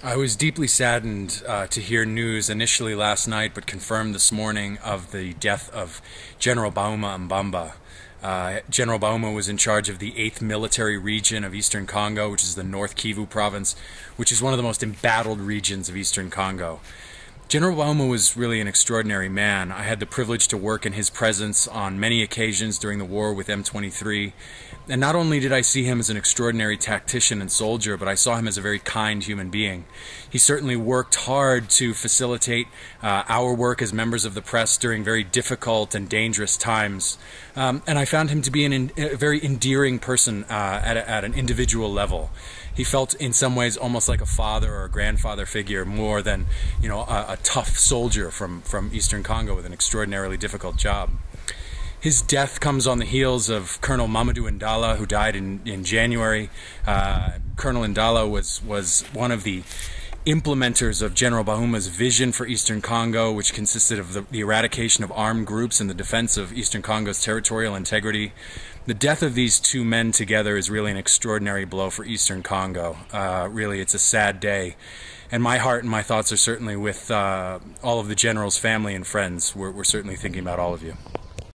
I was deeply saddened uh, to hear news initially last night, but confirmed this morning, of the death of General Bahuma Ambamba. Uh, General Bahuma was in charge of the 8th Military Region of Eastern Congo, which is the North Kivu province, which is one of the most embattled regions of Eastern Congo. General Bahuma was really an extraordinary man. I had the privilege to work in his presence on many occasions during the war with M23. And not only did I see him as an extraordinary tactician and soldier, but I saw him as a very kind human being. He certainly worked hard to facilitate uh, our work as members of the press during very difficult and dangerous times. Um, and I found him to be an, a very endearing person uh, at, a, at an individual level he felt in some ways almost like a father or a grandfather figure more than you know a, a tough soldier from from eastern Congo with an extraordinarily difficult job. His death comes on the heels of Colonel Mamadou Ndala, who died in, in January. Uh, Colonel Ndala was, was one of the implementers of General Bahuma's vision for Eastern Congo, which consisted of the, the, eradication of armed groups and the defense of Eastern Congo's territorial integrity. The death of these two men together is really an extraordinary blow for Eastern Congo. Uh, really, it's a sad day. And my heart and my thoughts are certainly with uh, all of the general's family and friends. We're, we're certainly thinking about all of you.